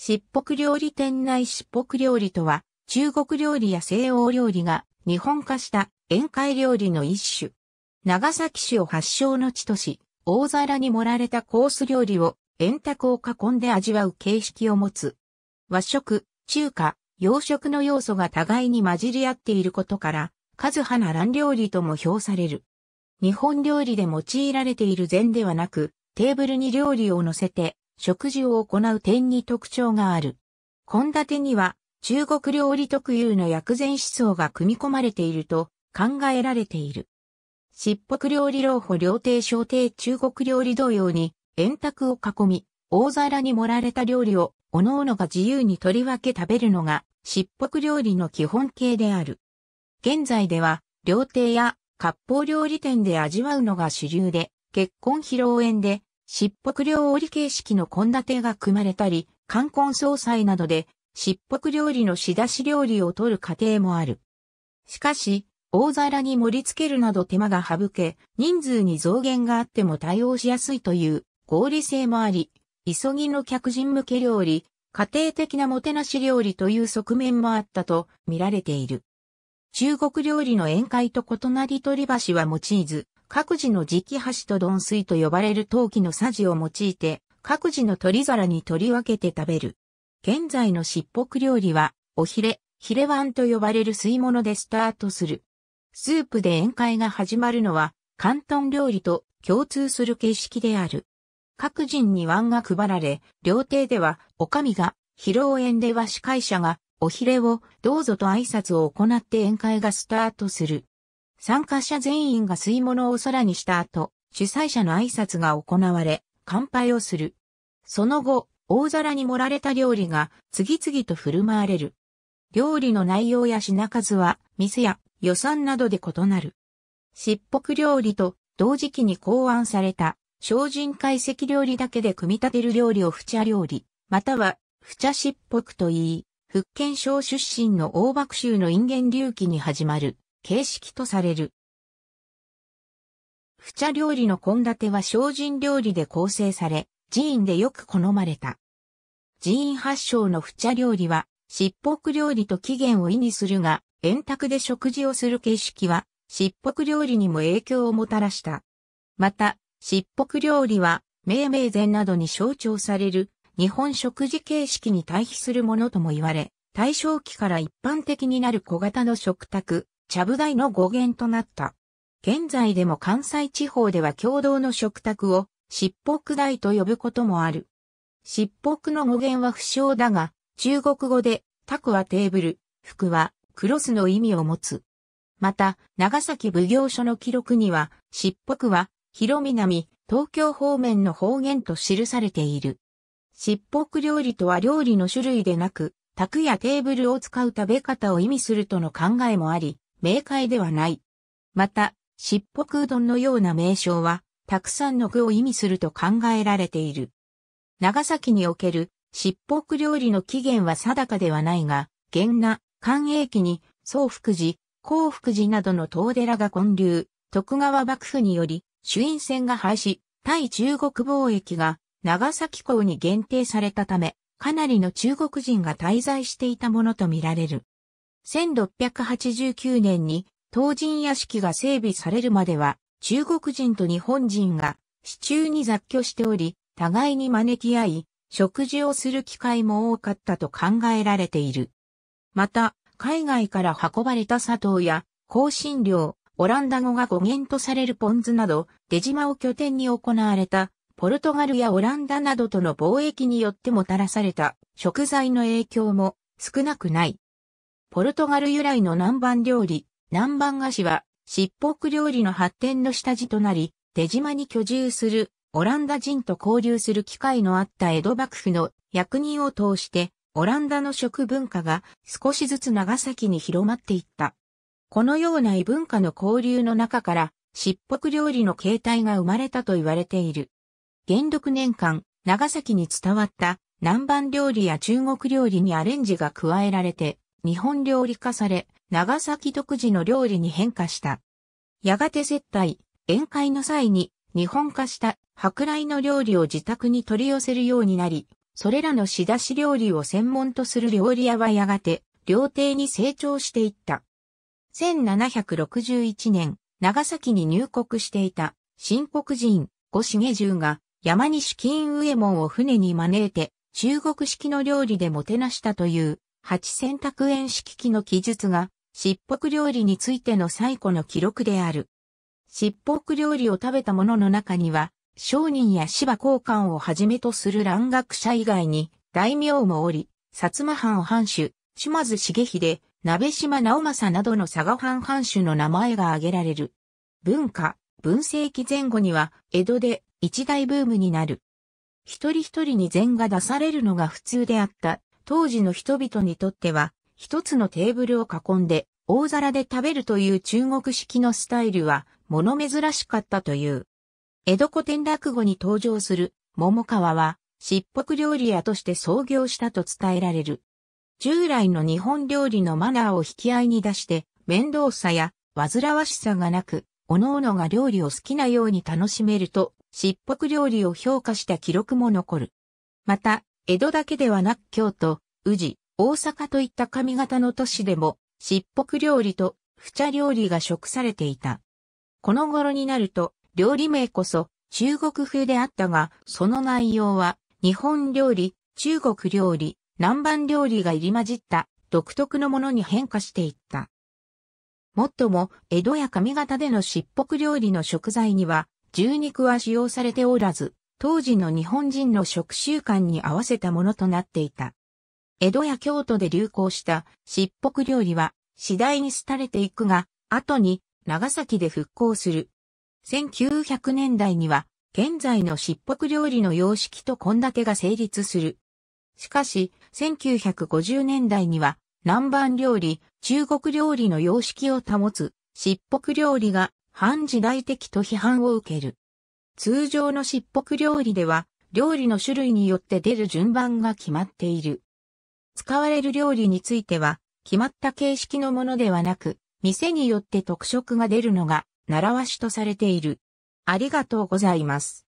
漆北料理店内漆北料理とは、中国料理や西欧料理が日本化した宴会料理の一種。長崎市を発祥の地とし、大皿に盛られたコース料理を円卓を囲んで味わう形式を持つ。和食、中華、洋食の要素が互いに混じり合っていることから、数花乱料理とも評される。日本料理で用いられている膳ではなく、テーブルに料理を乗せて食事を行う点に特徴がある。献立には中国料理特有の薬膳思想が組み込まれていると考えられている。漆北料理老法料亭小亭中国料理同様に円卓を囲み、大皿に盛られた料理を各々が自由に取り分け食べるのが漆北料理の基本形である。現在では料亭や割烹料理店で味わうのが主流で、結婚披露宴で漆北料理形式の献立が組まれたり、冠婚葬祭などで漆北料理の仕出し料理を取る過程もある。しかし、大皿に盛り付けるなど手間が省け、人数に増減があっても対応しやすいという合理性もあり、急ぎの客人向け料理、家庭的なもてなし料理という側面もあったと見られている。中国料理の宴会と異なり取り箸は用いず、各自の磁気箸と丼水と呼ばれる陶器のさじを用いて、各自の取り皿に取り分けて食べる。現在の漆北料理は、おひれ、ひれワンと呼ばれる吸い物でスタートする。スープで宴会が始まるのは、関東料理と共通する形式である。各人に碗が配られ、料亭では、お上が、披露宴では司会者が、おひれをどうぞと挨拶を行って宴会がスタートする。参加者全員が吸い物を空にした後、主催者の挨拶が行われ、乾杯をする。その後、大皿に盛られた料理が次々と振る舞われる。料理の内容や品数は、店や予算などで異なる。漆北料理と同時期に考案された精進解析料理だけで組み立てる料理を不茶料理、または不茶漆北と言い、福建省出身の大爆州の陰源隆起に始まる形式とされる。不茶料理の献立は精進料理で構成され、寺院でよく好まれた。寺院発祥の不茶料理は、漆北料理と起源を意味するが、円卓で食事をする形式は、漆北料理にも影響をもたらした。また、漆北料理は、命名前などに象徴される、日本食事形式に対比するものとも言われ、大正期から一般的になる小型の食卓、ちゃぶ台の語源となった。現在でも関西地方では共同の食卓を漆北台と呼ぶこともある。漆北の語源は不詳だが、中国語で、卓はテーブル、服はクロスの意味を持つ。また、長崎奉行所の記録には、漆北は、広南、東京方面の方言と記されている。漆北料理とは料理の種類でなく、卓やテーブルを使う食べ方を意味するとの考えもあり、明快ではない。また、漆北うどんのような名称は、たくさんの具を意味すると考えられている。長崎における漆北料理の起源は定かではないが、元那、寛永期に、宗福寺、幸福寺などの東寺が建立、徳川幕府により、朱印船が廃止、対中国貿易が長崎港に限定されたため、かなりの中国人が滞在していたものとみられる。1689年に東神屋敷が整備されるまでは中国人と日本人が市中に雑居しており、互いに招き合い、食事をする機会も多かったと考えられている。また、海外から運ばれた砂糖や香辛料、オランダ語が語源とされるポン酢など、出島を拠点に行われたポルトガルやオランダなどとの貿易によってもたらされた食材の影響も少なくない。ポルトガル由来の南蛮料理、南蛮菓子は、漆北料理の発展の下地となり、出島に居住するオランダ人と交流する機会のあった江戸幕府の役人を通して、オランダの食文化が少しずつ長崎に広まっていった。このような異文化の交流の中から、漆北料理の形態が生まれたと言われている。元禄年間、長崎に伝わった南蛮料理や中国料理にアレンジが加えられて、日本料理化され、長崎独自の料理に変化した。やがて接待、宴会の際に日本化した舶来の料理を自宅に取り寄せるようになり、それらの仕出し料理を専門とする料理屋はやがて、料亭に成長していった。1761年、長崎に入国していた、新国人、五重重が、山西金右衛門を船に招いて、中国式の料理でもてなしたという、八選択園式記の記述が、漆北料理についての最古の記録である。漆北料理を食べた者の中には、商人や芝交換をはじめとする蘭学者以外に、大名もおり、薩摩藩藩主、島津重秀、鍋島直政などの佐賀藩藩主の名前が挙げられる。文化、文世紀前後には、江戸で一大ブームになる。一人一人に膳が出されるのが普通であった当時の人々にとっては、一つのテーブルを囲んで大皿で食べるという中国式のスタイルは物珍しかったという。江戸古典落語に登場する桃川は、漆北料理屋として創業したと伝えられる。従来の日本料理のマナーを引き合いに出して、面倒さや煩わしさがなく、各々が料理を好きなように楽しめると、漆北料理を評価した記録も残る。また、江戸だけではなく京都、宇治、大阪といった上方の都市でも、漆北料理と不茶料理が食されていた。この頃になると、料理名こそ中国風であったが、その内容は日本料理、中国料理、南蛮料理が入り混じった独特のものに変化していった。もっとも、江戸や上方での漆北料理の食材には、牛肉は使用されておらず、当時の日本人の食習慣に合わせたものとなっていた。江戸や京都で流行した漆北料理は次第に廃れていくが、後に長崎で復興する。1900年代には、現在の漆北料理の様式と献立が成立する。しかし、1950年代には、南蛮料理、中国料理の様式を保つ、漆北料理が反時代的と批判を受ける。通常の漆黒料理では、料理の種類によって出る順番が決まっている。使われる料理については、決まった形式のものではなく、店によって特色が出るのが習わしとされている。ありがとうございます。